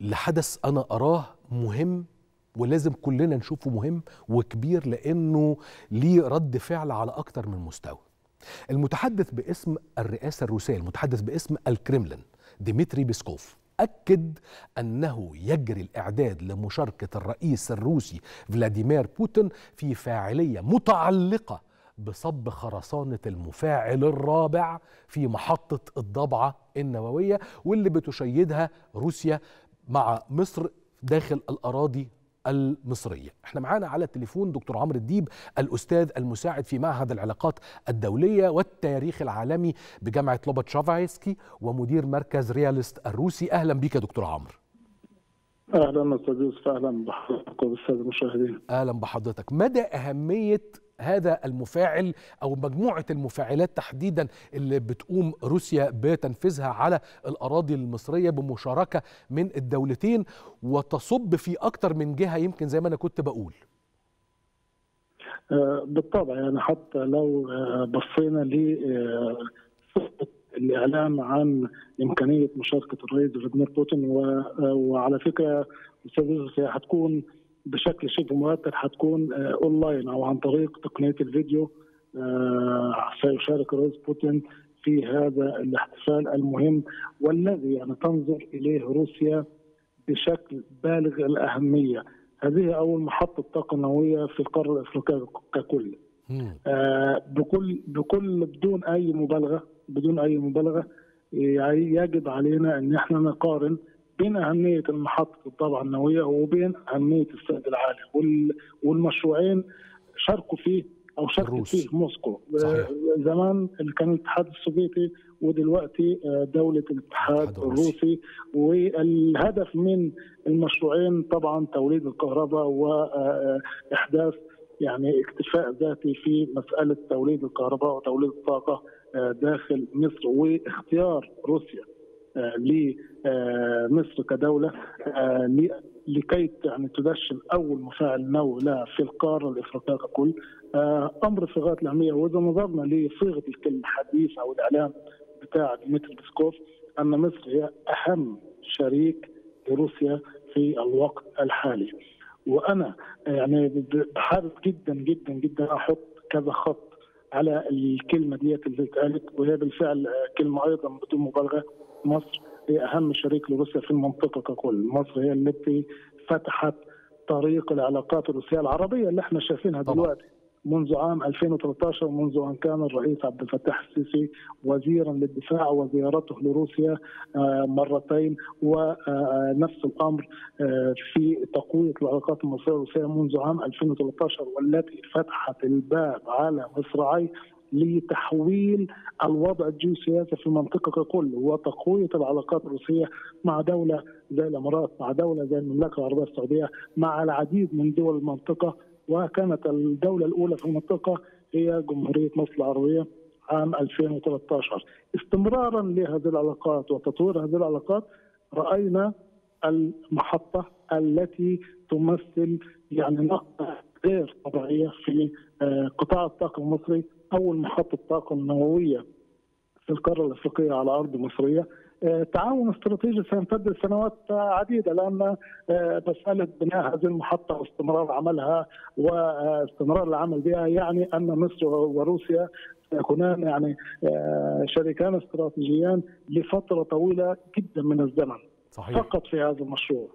لحدث أنا أراه مهم ولازم كلنا نشوفه مهم وكبير لأنه ليه رد فعل على أكتر من مستوى. المتحدث باسم الرئاسة الروسية المتحدث باسم الكريملين ديمتري بيسكوف أكد أنه يجري الإعداد لمشاركة الرئيس الروسي فلاديمير بوتين في فاعلية متعلقة بصب خرسانة المفاعل الرابع في محطة الضبعة النووية واللي بتشيدها روسيا مع مصر داخل الأراضي المصرية. إحنا معانا على التليفون دكتور عمرو الديب الأستاذ المساعد في معهد العلاقات الدولية والتاريخ العالمي بجامعة لوباتشيفسكي ومدير مركز رياليست الروسي. أهلا بك يا دكتور عمرو. أهلا أستاذ يوسف أهلا بحضرتك وبالساده المشاهدين. أهلا بحضرتك. مدى أهمية هذا المفاعل أو مجموعة المفاعلات تحديدا اللي بتقوم روسيا بتنفيذها على الأراضي المصرية بمشاركة من الدولتين وتصب في أكتر من جهة يمكن زي ما أنا كنت بقول. آه، بالطبع يعني حتى لو آه، بصينا ل آه، صفة الاعلان عن إمكانية مشاركة الرئيس فلاديمير بوتين وعلى فكرة أستاذ هتكون بشكل شبه مؤكد هتكون آه، اونلاين أو عن طريق تقنية الفيديو. آه، سيشارك الرئيس بوتين في هذا الاحتفال المهم والذي يعني تنظر إليه روسيا بشكل بالغ الأهمية. هذه أول محطة طاقة نووية في القاره الافريقيه ككل. آه، بكل بكل بدون أي مبالغة بدون أي مبالغة يعني يجب علينا أن إحنا نقارن بين أهمية المحطة الضبعه النووية وبين أهمية السد العالي وال- والمشروعين شاركوا فيه أو شاركت الروس. فيه موسكو صحيح. آه، زمان اللي كان الاتحاد السوفيتي ودلوقتي آه، دولة الاتحاد الروسي. والهدف من المشروعين طبعا توليد الكهرباء واحداث يعني اكتفاء ذاتي في مسألة توليد الكهرباء وتوليد الطاقة آه، داخل مصر واختيار روسيا آه، لمصر كدولة آه، لكي يعني تدشن أول مفاعل نووي لها في القارة الإفريقية ككل. آه، أمر في غايه الأهمية وإذا نظرنا لصيغة الحديث أو الاعلان بتاع ديمتري بيسكوف أن مصر هي أهم شريك لروسيا في الوقت الحالي. وأنا يعني حابب جدا جدا جدا أحط كذا خط على الكلمة ديت اللي اتقالت وهي بالفعل آه، كلمة أيضا بدون مبالغة. مصر هي أهم شريك لروسيا في المنطقة ككل، مصر هي التي فتحت طريق العلاقات الروسية العربية اللي إحنا شايفينها. دلوقتي. منذ عام 2013 منذ أن كان الرئيس عبد الفتاح السيسي وزيرا للدفاع وزيارته لروسيا آه، مرتين ونفس الأمر آه، في تقوية العلاقات المصريه الروسية منذ عام 2013 والتي فتحت الباب على مصراعي لتحويل الوضع الجيوسياسي في المنطقة ككل وتقويه العلاقات الروسية مع دولة زي الإمارات مع دولة زي المملكة العربية السعودية مع العديد من دول المنطقة. وكانت الدولة الأولى في المنطقة هي جمهورية مصر العربية عام 2013 استمرارا لهذه العلاقات وتطوير هذه العلاقات رأينا المحطة التي تمثل يعني نقطة غير طبيعية في آه، قطاع الطاقة المصري أول محطه طاقة نووية في القارة الأفريقية على أرض مصرية آه، تعاون استراتيجي سيمتد لسنوات عديدة لأن آه، مسألة بناء هذه المحطة واستمرار عملها واستمرار العمل بها يعني أن مصر وروسيا سيكونان يعني آه، شريكان استراتيجيان لفترة طويلة جدا من الزمن صحيح. فقط في هذا المشروع.